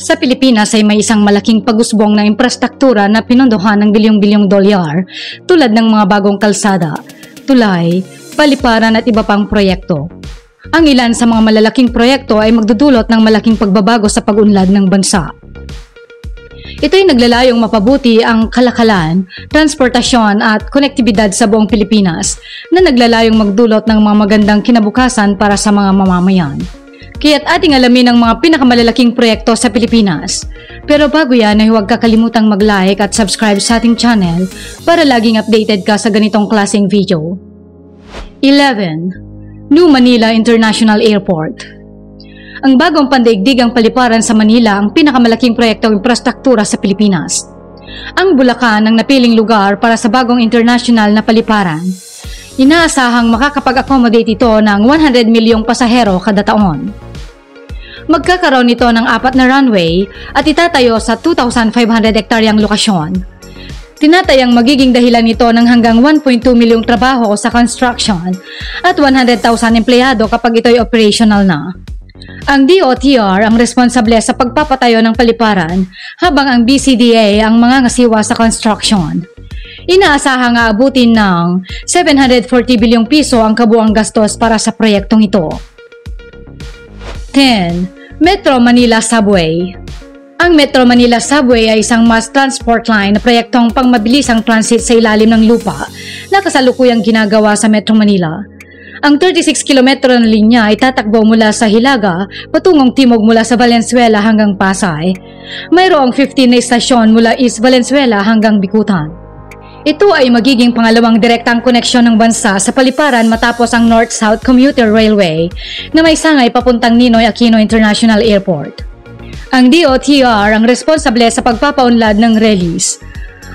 Sa Pilipinas ay may isang malaking pagusbong ng infrastruktura na pinondohan ng bilyong-bilyong dolyar tulad ng mga bagong kalsada, tulay, paliparan at iba pang proyekto. Ang ilan sa mga malalaking proyekto ay magdudulot ng malaking pagbabago sa pag-unlad ng bansa. Ito'y naglalayong mapabuti ang kalakalan, transportasyon at konektibidad sa buong Pilipinas na naglalayong magdulot ng mga magandang kinabukasan para sa mga mamamayan. Kaya't ating alamin ang mga pinakamalalaking proyekto sa Pilipinas. Pero bago yan ay huwag kakalimutang mag-like at subscribe sa ating channel para laging updated ka sa ganitong klaseng video. 11. New Manila International Airport Ang bagong pandaigdigang paliparan sa Manila ang pinakamalaking proyektong infrastruktura sa Pilipinas. Ang Bulacan ang napiling lugar para sa bagong international na paliparan. Inaasahang makakapag-accommodate ito ng 100 milyong pasahero kada taon magkakaroon nito ng apat na runway at itatayo sa 2,500 hektaryang lokasyon. Tinatayang magiging dahilan nito ng hanggang 1.2 milyong trabaho sa construction at 100,000 empleyado kapag ito'y operational na. Ang DOTR ang responsable sa pagpapatayo ng paliparan habang ang BCDA ang mga ngasiwa sa construction. Inaasahang aabutin ng 740 bilyong piso ang kabuang gastos para sa proyektong ito. 10. Metro Manila Subway Ang Metro Manila Subway ay isang mass transport line na proyektong pangmabilisang transit sa ilalim ng lupa na kasalukuyang ginagawa sa Metro Manila. Ang 36 kilometro na linya ay tatakbo mula sa Hilaga patungong timog mula sa Valenzuela hanggang Pasay. Mayroong 15 na istasyon mula East Valenzuela hanggang Bikutan. Ito ay magiging pangalawang direktang koneksyon ng bansa sa paliparan matapos ang North-South Commuter Railway na may sangay papuntang Ninoy Aquino International Airport. Ang DOTR ang responsable sa pagpapaunlad ng release.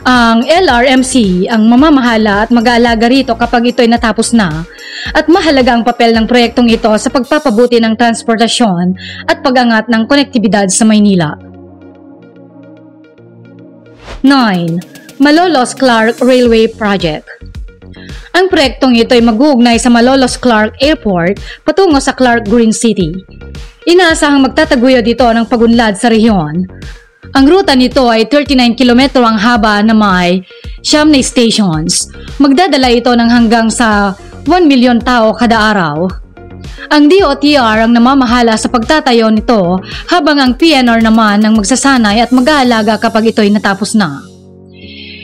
Ang LRMC ang mamamahala at mag-aalaga rito kapag ito'y natapos na at mahalaga ang papel ng proyektong ito sa pagpapabuti ng transportasyon at pagangat ng konektibidad sa Maynila. 9. Malolos Clark Railway Project. Ang proyektong ito ay mag-uugnay sa Malolos Clark Airport patungo sa Clark Green City. Inaasahang magtataguyod ito ng pagunlad sa rehiyon. Ang ruta nito ay 39 km ang haba na may siyam na stations. Magdadala ito ng hanggang sa 1 milyon tao kada araw. Ang DOTR ang namamahala sa pagtatayo nito habang ang PNR naman ang magsasanay at mag-aalaga kapag ito'y natapos na.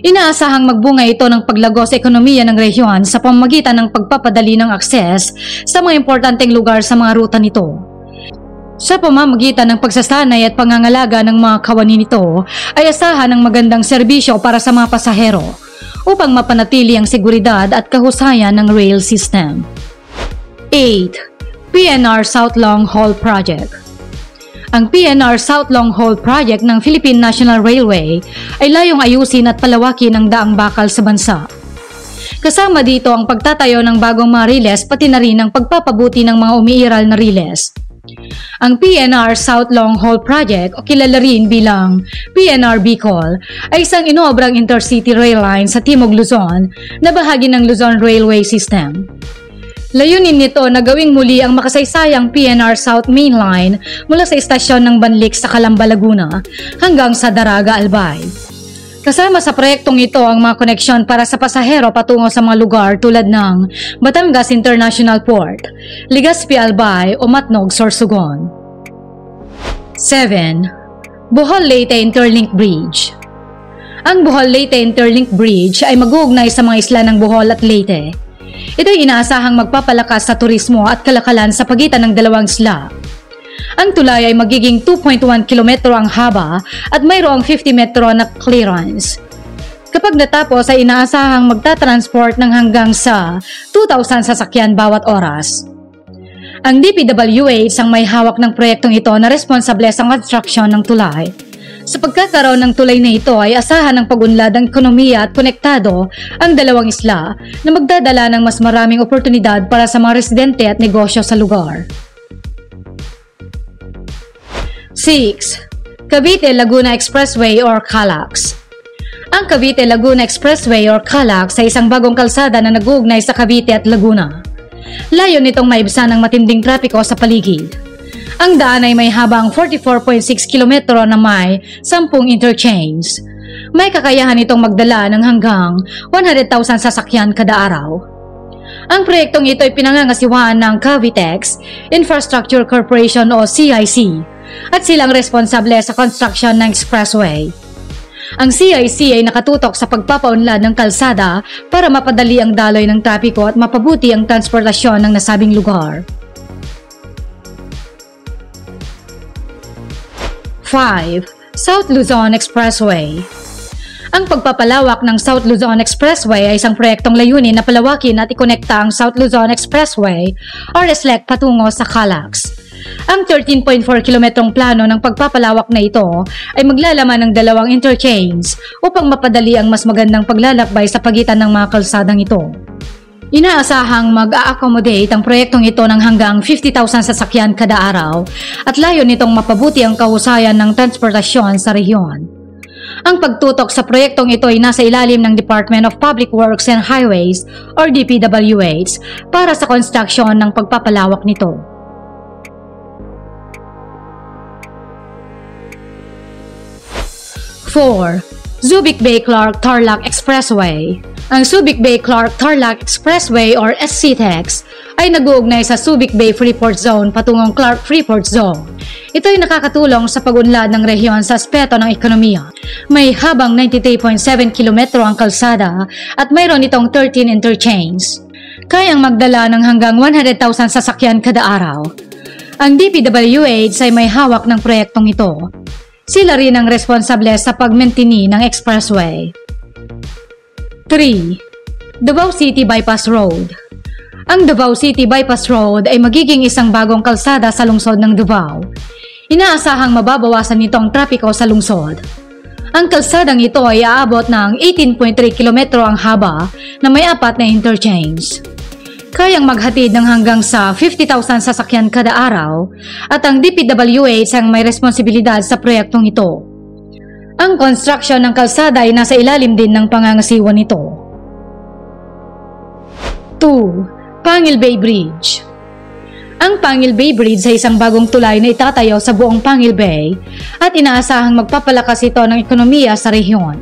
Inaasahang magbunga ito ng paglago sa ekonomiya ng rehiyon sa pamamagitan ng pagpapadali ng akses sa mga importanteng lugar sa mga ruta nito. Sa pamamagitan ng pagsasanay at pangangalaga ng mga kawani nito ay asahan ng magandang serbisyo para sa mga pasahero upang mapanatili ang seguridad at kahusayan ng rail system. 8. PNR South Long Haul Project ang PNR South Long Haul Project ng Philippine National Railway ay layong ayusin at palawakin ang daang bakal sa bansa. Kasama dito ang pagtatayo ng bagong mga riles pati na rin ang pagpapabuti ng mga umiiral na riles. Ang PNR South Long Haul Project o kilala rin bilang PNR Bicol ay isang inobrang intercity rail line sa Timog Luzon na bahagi ng Luzon Railway System. Layunin nito na gawing muli ang makasaysayang PNR South Main Line mula sa istasyon ng Banlik sa Calamba, Laguna hanggang sa Daraga, Albay. Kasama sa proyektong ito ang mga koneksyon para sa pasahero patungo sa mga lugar tulad ng Batangas International Port, Legazpi Albay o Matnog, Sorsogon. 7. Bohol Leyte Interlink Bridge Ang Bohol Leyte Interlink Bridge ay mag-uugnay sa mga isla ng Bohol at Leyte Ito'y inaasahang magpapalakas sa turismo at kalakalan sa pagitan ng dalawang isla. Ang tulay ay magiging 2.1 kilometro ang haba at mayroong 50 metro na clearance. Kapag natapos ay inaasahang magta-transport ng hanggang sa 2,000 sasakyan bawat oras. Ang DPWH ang may hawak ng proyektong ito na responsable sa construction ng tulay. Sa pagkakaroon ng tulay na ito ay asahan ng pagunlad ng ekonomiya at konektado ang dalawang isla na magdadala ng mas maraming oportunidad para sa mga residente at negosyo sa lugar. 6. Cavite Laguna Expressway or CALAX Ang Cavite Laguna Expressway or CALAX ay isang bagong kalsada na nag-uugnay sa Cavite at Laguna. Layo nitong maibsan ang matinding trapiko sa paligid. Ang daan ay may habang 44.6 kilometro na may 10 interchange. May kakayahan itong magdala ng hanggang 100,000 sasakyan kada araw. Ang proyektong ito ay pinangangasiwaan ng Cavitex Infrastructure Corporation o CIC at silang responsable sa construction ng expressway. Ang CIC ay nakatutok sa pagpapaunlad ng kalsada para mapadali ang daloy ng trapiko at mapabuti ang transportasyon ng nasabing lugar. 5. South Luzon Expressway ang pagpapalawak ng South Luzon Expressway ay isang proyektong layunin na palawakin at ikonekta ang South Luzon Expressway or SLEC patungo sa Calax. Ang 13.4 kilometrong plano ng pagpapalawak na ito ay maglalaman ng dalawang interchange upang mapadali ang mas magandang paglalakbay sa pagitan ng mga kalsadang ito. Inaasahang mag-a-accommodate ang proyektong ito ng hanggang 50,000 sasakyan kada araw at layo nitong mapabuti ang kahusayan ng transportasyon sa rehiyon. Ang pagtutok sa proyektong ito ay nasa ilalim ng Department of Public Works and Highways or DPWH para sa construction ng pagpapalawak nito. Four, Zubik Bay Clark Tarlac Expressway ang Subic Bay Clark Tarlac Expressway or SCTEX ay nag-uugnay sa Subic Bay Freeport Zone patungong Clark Freeport Zone. Ito ay nakakatulong sa pagunlad ng rehiyon sa aspeto ng ekonomiya. May habang 93.7 kilometro ang kalsada at mayroon itong 13 interchange. Kayang magdala ng hanggang 100,000 sasakyan kada araw. Ang DPWH ay may hawak ng proyektong ito. Sila rin ang responsable sa pagmentini ng expressway. 3. Davao City Bypass Road Ang Davao City Bypass Road ay magiging isang bagong kalsada sa lungsod ng Davao. Inaasahang mababawasan nito ang trapiko sa lungsod. Ang kalsadang ito ay aabot ng 18.3 kilometro ang haba na may apat na interchange. Kayang maghatid ng hanggang sa 50,000 sasakyan kada araw at ang DPWH ang may responsibilidad sa proyektong ito. Ang construction ng kalsada ay nasa ilalim din ng pangangasiwa nito. 2. Pangil Bay Bridge Ang Pangil Bay Bridge ay isang bagong tulay na itatayo sa buong Pangil Bay at inaasahang magpapalakas ito ng ekonomiya sa rehiyon.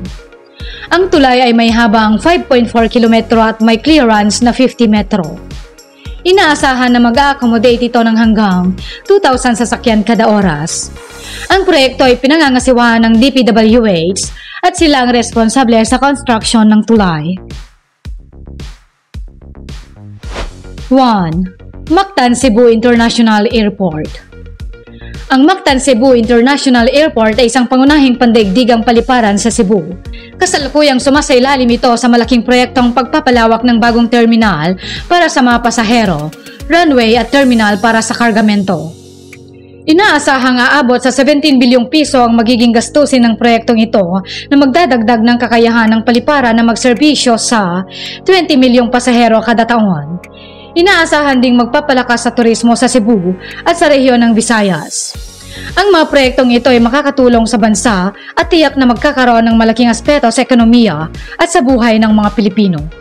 Ang tulay ay may habang 5.4 kilometro at may clearance na 50 metro. Inaasahan na mag-accommodate ito ng hanggang 2,000 sasakyan kada oras. Ang proyekto ay pinangangasiwahan ng DPWH at sila ang responsable sa construction ng tulay. 1. Mactan Cebu International Airport ang Mactan Cebu International Airport ay isang pangunahing pandaigdigang paliparan sa Cebu. Kasalukuyang sumasailalim ito sa malaking proyektong pagpapalawak ng bagong terminal para sa mga pasahero, runway at terminal para sa kargamento. Inaasahang aabot sa 17 bilyong piso ang magiging gastusin ng proyektong ito na magdadagdag ng kakayahan ng paliparan na magserbisyo sa 20 milyong pasahero kada taon. Inaasahan ding magpapalakas sa turismo sa Cebu at sa rehiyon ng Visayas. Ang mga proyektong ito ay makakatulong sa bansa at tiyak na magkakaroon ng malaking aspeto sa ekonomiya at sa buhay ng mga Pilipino.